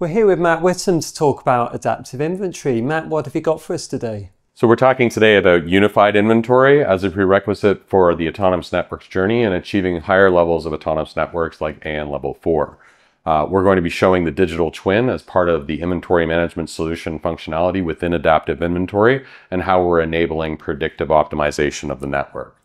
We're here with Matt Whittam to talk about adaptive inventory. Matt, what have you got for us today? So we're talking today about unified inventory as a prerequisite for the autonomous networks journey and achieving higher levels of autonomous networks like AN level 4. Uh, we're going to be showing the digital twin as part of the inventory management solution functionality within adaptive inventory and how we're enabling predictive optimization of the network.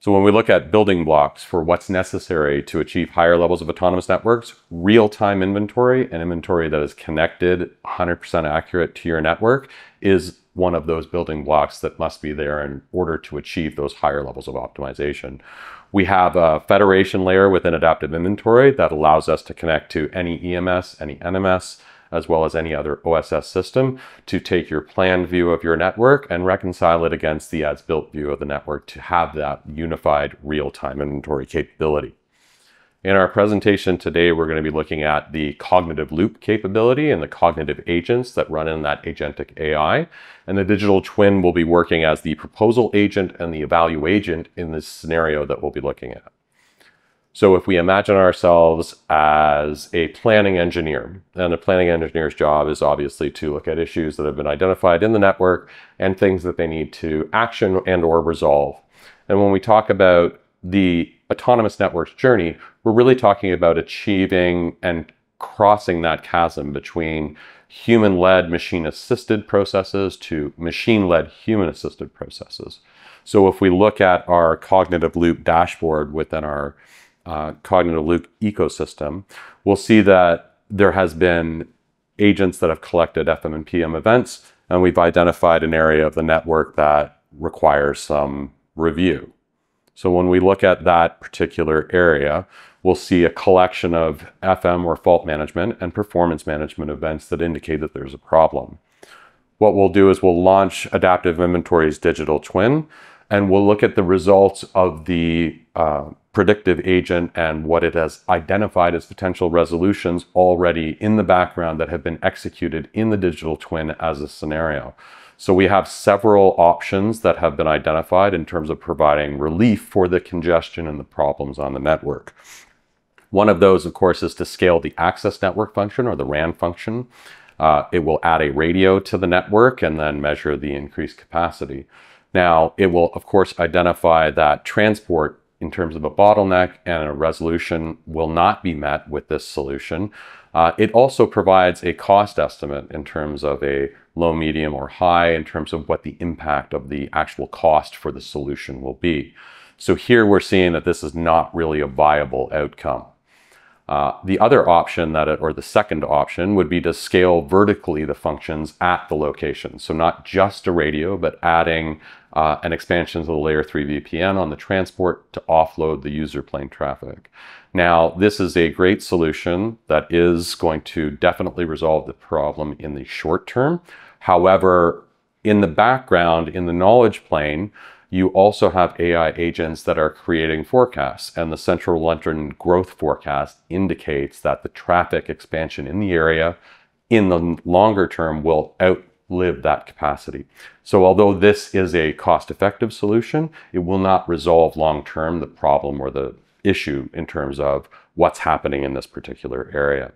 So when we look at building blocks for what's necessary to achieve higher levels of autonomous networks, real-time inventory and inventory that is connected 100% accurate to your network is one of those building blocks that must be there in order to achieve those higher levels of optimization. We have a federation layer within adaptive inventory that allows us to connect to any EMS, any NMS, as well as any other OSS system to take your planned view of your network and reconcile it against the as built view of the network to have that unified real-time inventory capability. In our presentation today, we're going to be looking at the cognitive loop capability and the cognitive agents that run in that agentic AI. And the digital twin will be working as the proposal agent and the evaluate agent in this scenario that we'll be looking at. So if we imagine ourselves as a planning engineer, and a planning engineer's job is obviously to look at issues that have been identified in the network and things that they need to action and or resolve. And when we talk about the autonomous networks journey, we're really talking about achieving and crossing that chasm between human-led machine-assisted processes to machine-led human-assisted processes. So if we look at our cognitive loop dashboard within our uh, cognitive loop ecosystem, we'll see that there has been agents that have collected FM and PM events, and we've identified an area of the network that requires some review. So when we look at that particular area, we'll see a collection of FM or fault management and performance management events that indicate that there's a problem. What we'll do is we'll launch Adaptive Inventory's digital twin, and we'll look at the results of the uh, predictive agent and what it has identified as potential resolutions already in the background that have been executed in the digital twin as a scenario. So we have several options that have been identified in terms of providing relief for the congestion and the problems on the network. One of those, of course, is to scale the access network function or the RAN function. Uh, it will add a radio to the network and then measure the increased capacity. Now, it will, of course, identify that transport in terms of a bottleneck and a resolution will not be met with this solution. Uh, it also provides a cost estimate in terms of a low, medium, or high in terms of what the impact of the actual cost for the solution will be. So here we're seeing that this is not really a viable outcome. Uh, the other option that, it, or the second option would be to scale vertically the functions at the location. So not just a radio, but adding uh, an expansion to the layer 3 VPN on the transport to offload the user plane traffic. Now, this is a great solution that is going to definitely resolve the problem in the short term. However, in the background, in the knowledge plane, you also have AI agents that are creating forecasts and the Central London growth forecast indicates that the traffic expansion in the area in the longer term will out live that capacity. So although this is a cost-effective solution, it will not resolve long-term the problem or the issue in terms of what's happening in this particular area.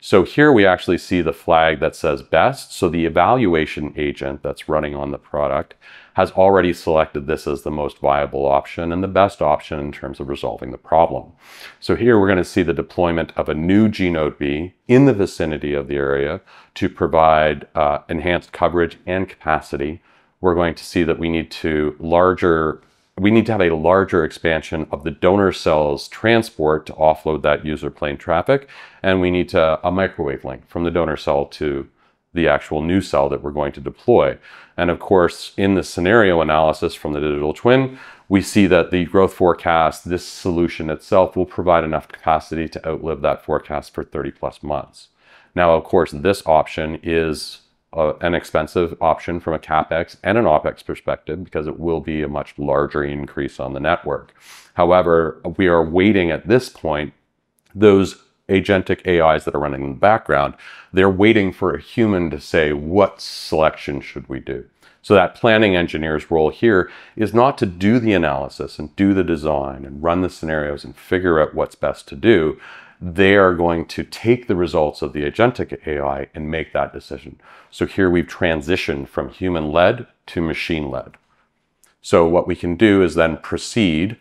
So here we actually see the flag that says best. So the evaluation agent that's running on the product has already selected this as the most viable option and the best option in terms of resolving the problem. So here we're going to see the deployment of a new gNodeB in the vicinity of the area to provide uh, enhanced coverage and capacity. We're going to see that we need to larger we need to have a larger expansion of the donor cell's transport to offload that user plane traffic. And we need to a microwave link from the donor cell to the actual new cell that we're going to deploy. And of course, in the scenario analysis from the digital twin, we see that the growth forecast, this solution itself will provide enough capacity to outlive that forecast for 30 plus months. Now, of course, this option is an expensive option from a CapEx and an OpEx perspective because it will be a much larger increase on the network. However, we are waiting at this point those agentic AIs that are running in the background, they're waiting for a human to say, what selection should we do? So that planning engineer's role here is not to do the analysis and do the design and run the scenarios and figure out what's best to do. they are going to take the results of the agentic AI and make that decision. So here we've transitioned from human led to machine led. So what we can do is then proceed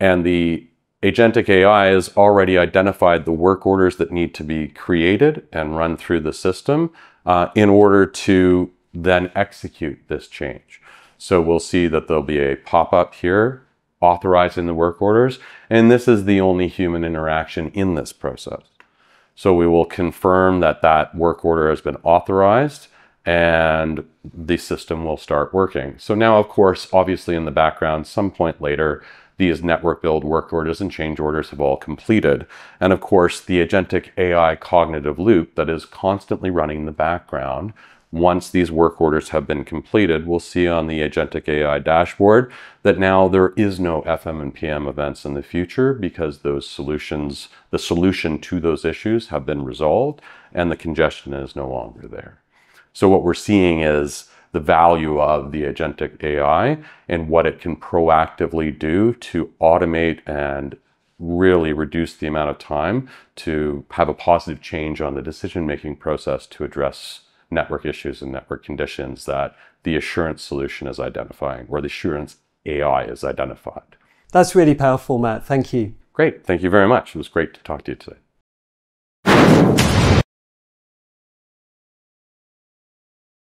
and the agentic AI has already identified the work orders that need to be created and run through the system uh, in order to then execute this change. So we'll see that there'll be a pop-up here authorizing the work orders, and this is the only human interaction in this process. So we will confirm that that work order has been authorized and the system will start working. So now, of course, obviously in the background, some point later, these network build work orders and change orders have all completed. And of course, the agentic AI cognitive loop that is constantly running in the background once these work orders have been completed, we'll see on the Agentic AI dashboard that now there is no FM and PM events in the future because those solutions, the solution to those issues have been resolved and the congestion is no longer there. So what we're seeing is the value of the agentic AI and what it can proactively do to automate and really reduce the amount of time to have a positive change on the decision making process to address network issues and network conditions that the assurance solution is identifying or the assurance AI is identified. That's really powerful, Matt. Thank you. Great. Thank you very much. It was great to talk to you today.